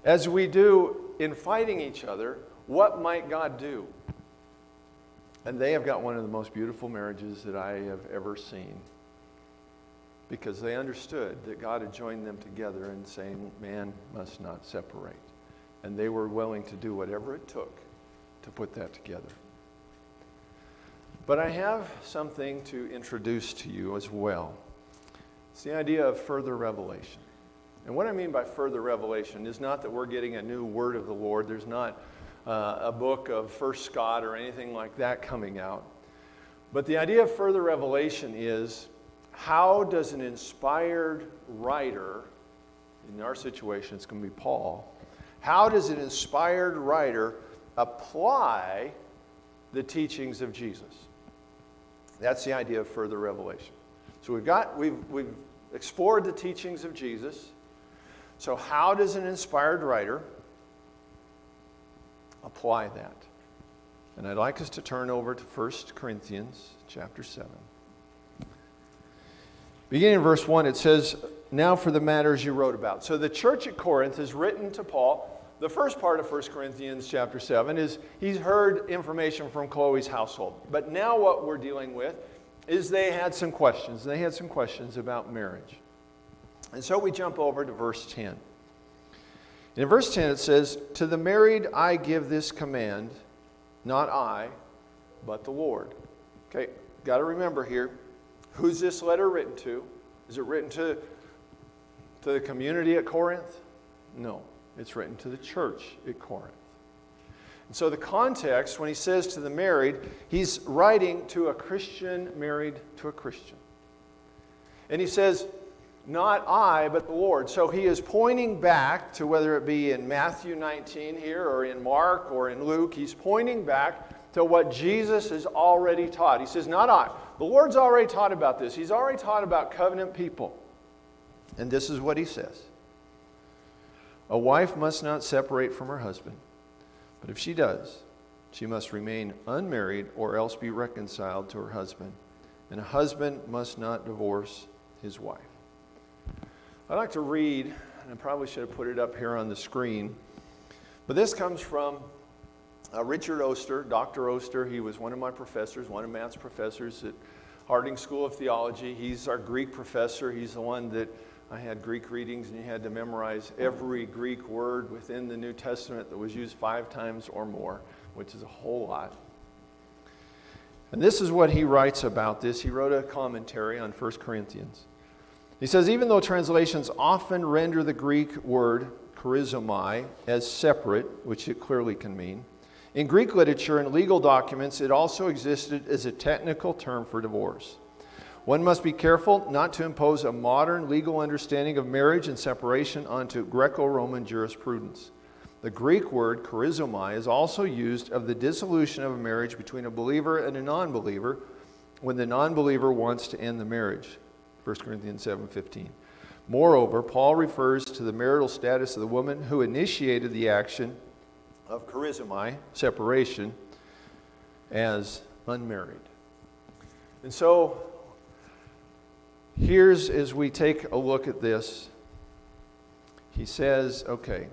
as we do in fighting each other, what might God do? And they have got one of the most beautiful marriages that I have ever seen because they understood that God had joined them together and saying, man must not separate. And they were willing to do whatever it took to put that together. But I have something to introduce to you as well. It's the idea of further revelation. And what I mean by further revelation is not that we're getting a new word of the Lord. There's not uh, a book of First Scott or anything like that coming out. But the idea of further revelation is how does an inspired writer, in our situation, it's going to be Paul, how does an inspired writer apply the teachings of Jesus? That's the idea of further revelation. So we've got, we've, we've explored the teachings of Jesus. So, how does an inspired writer apply that? And I'd like us to turn over to 1 Corinthians chapter 7. Beginning in verse 1, it says, Now for the matters you wrote about. So the church at Corinth is written to Paul. The first part of 1 Corinthians chapter 7 is he's heard information from Chloe's household. But now what we're dealing with is they had some questions. They had some questions about marriage. And so we jump over to verse 10. In verse 10, it says, To the married I give this command, not I, but the Lord. Okay, got to remember here who's this letter written to? Is it written to, to the community at Corinth? No, it's written to the church at Corinth. And so the context, when he says to the married, he's writing to a Christian married to a Christian. And he says, not I, but the Lord. So he is pointing back to whether it be in Matthew 19 here or in Mark or in Luke, he's pointing back to what Jesus has already taught. He says, Not I. The Lord's already taught about this. He's already taught about covenant people. And this is what he says A wife must not separate from her husband, but if she does, she must remain unmarried or else be reconciled to her husband. And a husband must not divorce his wife. I'd like to read, and I probably should have put it up here on the screen, but this comes from uh, Richard Oster, Dr. Oster. He was one of my professors, one of Matt's professors at Harding School of Theology. He's our Greek professor. He's the one that I had Greek readings, and you had to memorize every Greek word within the New Testament that was used five times or more, which is a whole lot. And this is what he writes about this. He wrote a commentary on 1 Corinthians. He says, even though translations often render the Greek word chorizomai as separate, which it clearly can mean, in Greek literature and legal documents, it also existed as a technical term for divorce. One must be careful not to impose a modern legal understanding of marriage and separation onto Greco Roman jurisprudence. The Greek word chorizomai is also used of the dissolution of a marriage between a believer and a non believer when the non-believer wants to end the marriage. 1 Corinthians 7:15. Moreover, Paul refers to the marital status of the woman who initiated the action of chorizomai, separation, as unmarried. And so, here's as we take a look at this, he says, okay,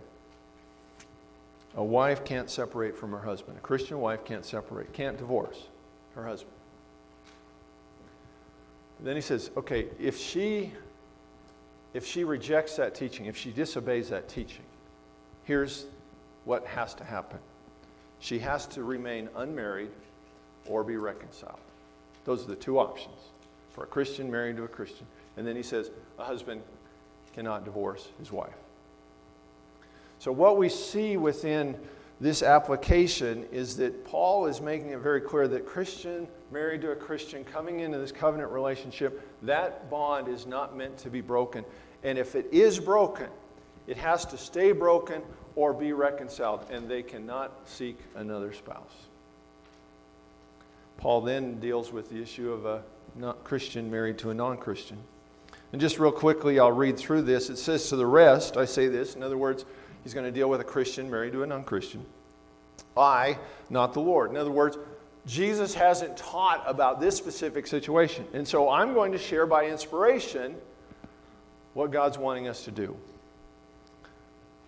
a wife can't separate from her husband. A Christian wife can't separate, can't divorce her husband. Then he says, okay, if she if she rejects that teaching, if she disobeys that teaching, here's what has to happen. She has to remain unmarried or be reconciled. Those are the two options for a Christian married to a Christian. And then he says a husband cannot divorce his wife. So, what we see within this application is that Paul is making it very clear that Christian married to a Christian coming into this covenant relationship, that bond is not meant to be broken. And if it is broken, it has to stay broken or be reconciled, and they cannot seek another spouse. Paul then deals with the issue of a Christian married to a non Christian. And just real quickly, I'll read through this. It says, To the rest, I say this, in other words, He's going to deal with a Christian married to a non Christian. I, not the Lord. In other words, Jesus hasn't taught about this specific situation. And so I'm going to share by inspiration what God's wanting us to do.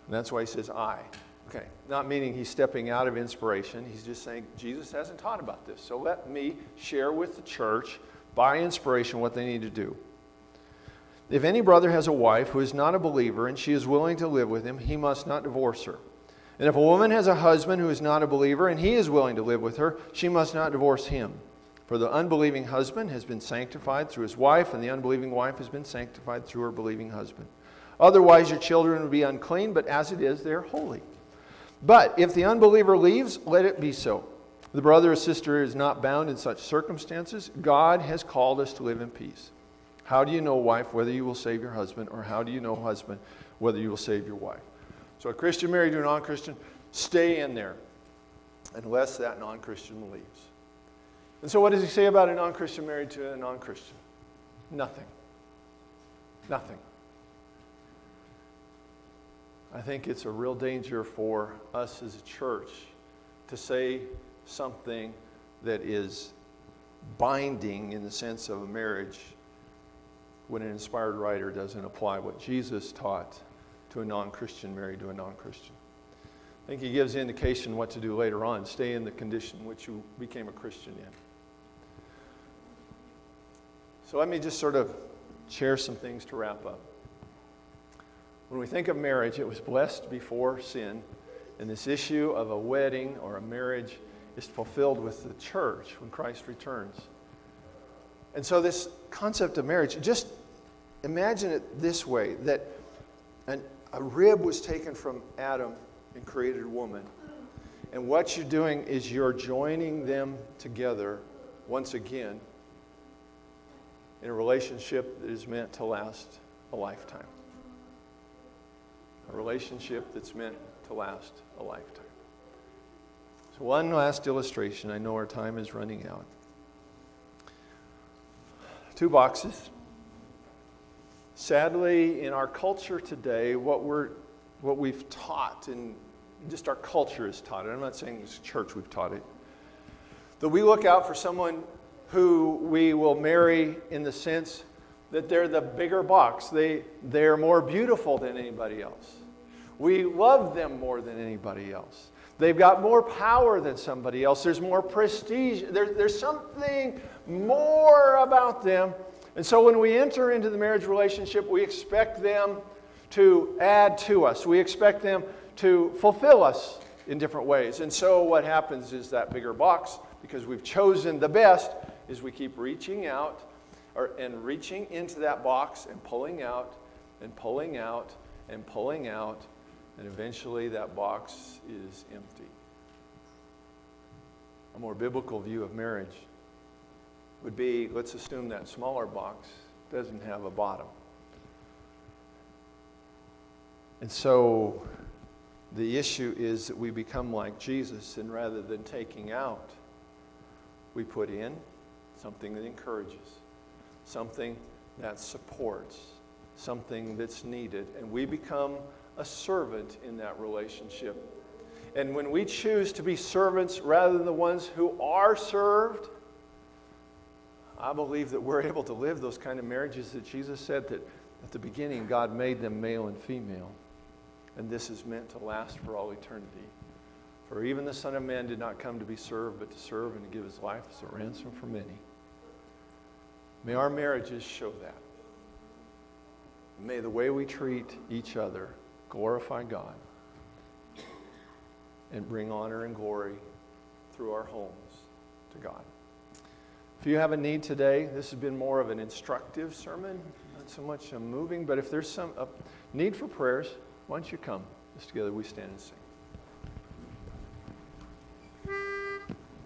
And that's why he says I. Okay, not meaning he's stepping out of inspiration. He's just saying Jesus hasn't taught about this. So let me share with the church by inspiration what they need to do. If any brother has a wife who is not a believer and she is willing to live with him, he must not divorce her. And if a woman has a husband who is not a believer and he is willing to live with her, she must not divorce him. For the unbelieving husband has been sanctified through his wife, and the unbelieving wife has been sanctified through her believing husband. Otherwise, your children would be unclean, but as it is, they are holy. But if the unbeliever leaves, let it be so. The brother or sister is not bound in such circumstances. God has called us to live in peace. How do you know, wife, whether you will save your husband, or how do you know, husband, whether you will save your wife? So, a Christian married to a non Christian, stay in there unless that non Christian leaves. And so, what does he say about a non Christian married to a non Christian? Nothing. Nothing. I think it's a real danger for us as a church to say something that is binding in the sense of a marriage when an inspired writer doesn't apply what Jesus taught to a non Christian married to a non Christian. I think he gives indication what to do later on stay in the condition which you became a Christian in. So let me just sort of share some things to wrap up. When we think of marriage, it was blessed before sin, and this issue of a wedding or a marriage is fulfilled with the church when Christ returns. And so, this concept of marriage, just imagine it this way that an, a rib was taken from Adam and created woman. And what you're doing is you're joining them together once again in a relationship that is meant to last a lifetime. A relationship that's meant to last a lifetime. One last illustration. I know our time is running out. Two boxes. Sadly, in our culture today, what, we're, what we've taught, and just our culture has taught it, I'm not saying it's church we've taught it, that we look out for someone who we will marry in the sense that they're the bigger box. They, they're more beautiful than anybody else. We love them more than anybody else. They've got more power than somebody else. There's more prestige. There, there's something more about them and so when we enter into the marriage relationship, we expect them to add to us. We expect them to fulfill us in different ways. And so what happens is that bigger box, because we've chosen the best, is we keep reaching out or, and reaching into that box and pulling out and pulling out and pulling out, and eventually that box is empty. A more biblical view of marriage would be let's assume that smaller box doesn't have a bottom. And so the issue is that we become like Jesus, and rather than taking out, we put in, something that encourages, something that supports, something that's needed, and we become a servant in that relationship. And when we choose to be servants rather than the ones who are served, I believe that we're (laughs) able to live those kind of marriages that Jesus said that at the beginning God made them male and female. And this is meant to last for all eternity. For even the Son of Man did not come to be served, but to serve and to give his life as a ransom for many. May our marriages show that. May the way we treat each other glorify God and bring honor and glory through our homes to God. If you have a need today, this has been more of an instructive sermon, not so much a moving, but if there's some need for prayers, why don't you come? Just together we stand and sing.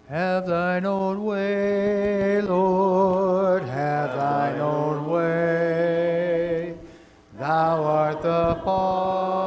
Have thine own way, Lord, have thine own way. Art the potter,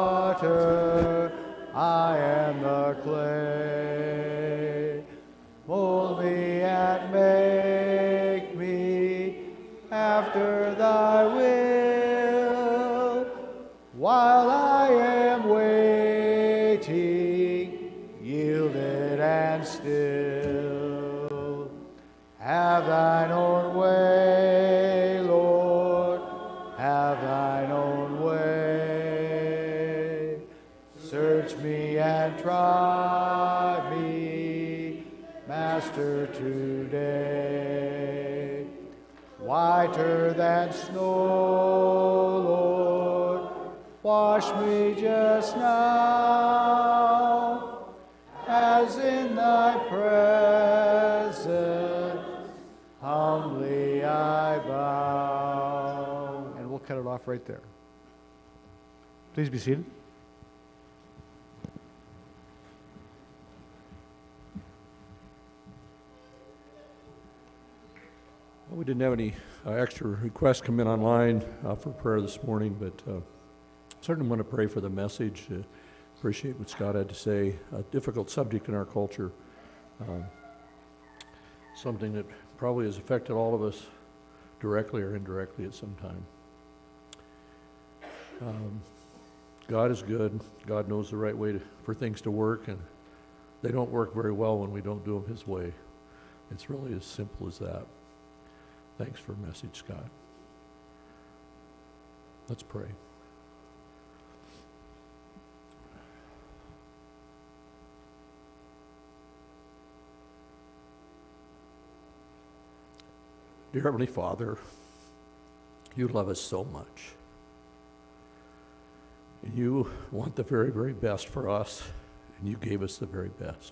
Whiter than snow, Lord, wash me just now, as in thy presence humbly I bow. And we'll cut it off right there. Please be seated. Well, We didn't have any uh, extra requests come in online uh, for prayer this morning, but uh, certainly want to pray for the message. Uh, Appreciate what Scott had to say. A difficult subject in our culture. um, Something that probably has affected all of us directly or indirectly at some time. Um, God is good. God knows the right way to- for things to work, and they don't work very well when we don't do them His way. It's really as simple as that. Thanks for a message, Scott. Let's pray. Dear Heavenly Father, you love us so much. And you want the very, very best for us, and you gave us the very best.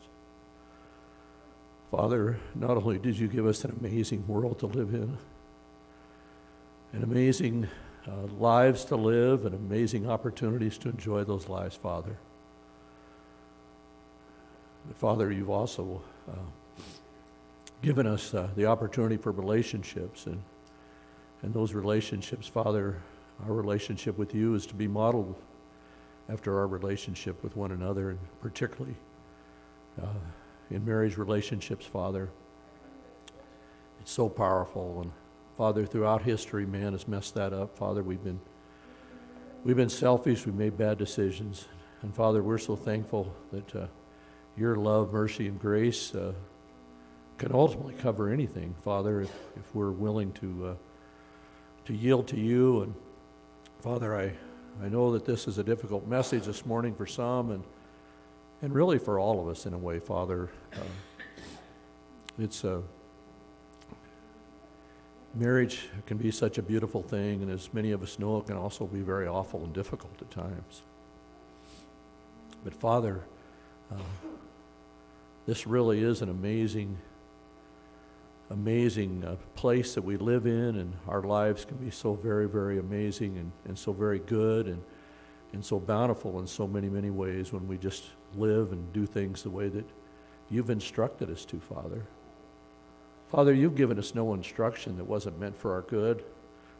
Father, not only did you give us an amazing world to live in, and amazing uh, lives to live, and amazing opportunities to enjoy those lives, Father. Father, you've also uh, given us uh, the opportunity for relationships, and, and those relationships, Father, our relationship with you is to be modeled after our relationship with one another, and particularly uh, in marriage relationships, Father. It's so powerful, and Father, throughout history, man has messed that up. Father, we've been we've been selfish. We've made bad decisions, and Father, we're so thankful that uh, your love, mercy, and grace uh, can ultimately cover anything, Father, if, if we're willing to uh, to yield to you. And Father, I I know that this is a difficult message this morning for some, and and really for all of us in a way, Father. Uh, it's a marriage can be such a beautiful thing, and as many of us know, it can also be very awful and difficult at times. But Father, uh, this really is an amazing, amazing uh, place that we live in, and our lives can be so very, very amazing and, and so very good and, and so bountiful in so many, many ways when we just live and do things the way that you've instructed us to, Father. Father, you've given us no instruction that wasn't meant for our good,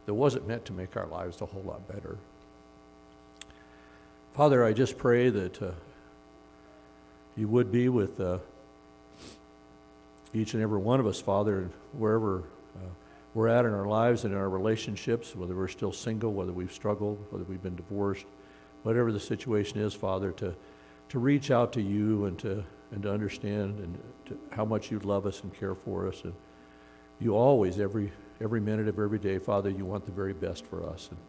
that wasn't meant to make our lives a whole lot better. Father, I just pray that uh, you would be with uh, each and every one of us, Father, wherever uh, we're at in our lives and in our relationships, whether we're still single, whether we've struggled, whether we've been divorced, whatever the situation is, Father, to, to reach out to you and to, and to understand and to, how much you love us and care for us. And you always, every, every minute of every day, Father, you want the very best for us. And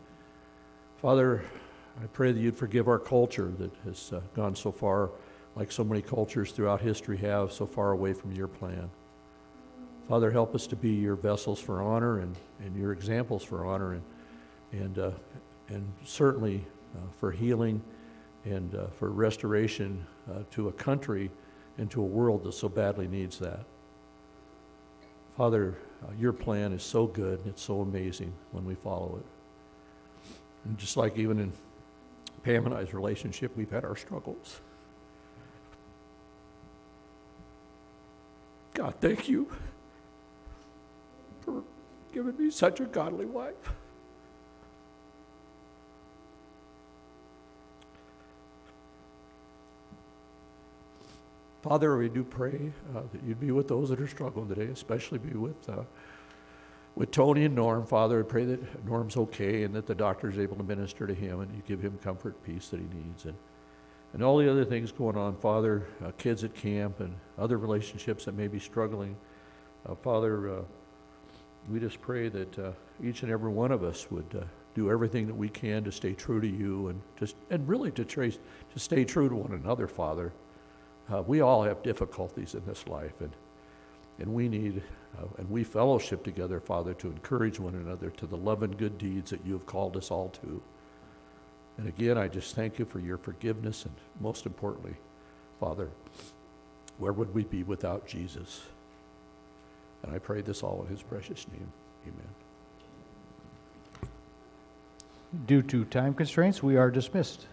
Father, I pray that you'd forgive our culture that has uh, gone so far, like so many cultures throughout history have, so far away from your plan. Father, help us to be your vessels for honor and, and your examples for honor and, and, uh, and certainly for healing and uh, for restoration uh, to a country and to a world that so badly needs that. Father, uh, your plan is so good and it's so amazing when we follow it. And just like even in Pam and I's relationship, we've had our struggles. God, thank you for giving me such a godly wife. Father, we do pray uh, that you'd be with those that are struggling today, especially be with uh, with Tony and Norm. Father, I pray that Norm's okay and that the doctor is able to minister to him and you give him comfort, peace that he needs, and and all the other things going on. Father, uh, kids at camp and other relationships that may be struggling. Uh, Father, uh, we just pray that uh, each and every one of us would do everything that we can to stay true to you and just and really to trace to stay true to one another, Father. Uh, we all have difficulties in this life, and and we need uh, and we fellowship together, Father, to encourage one another to the love and good deeds that you have called us all to. And again, I just thank you for your forgiveness, and most importantly, Father, where would we be without Jesus? And I pray this all in his precious name. Amen. Due to time constraints, we are dismissed.